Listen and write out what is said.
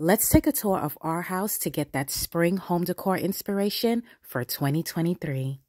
Let's take a tour of our house to get that spring home decor inspiration for 2023.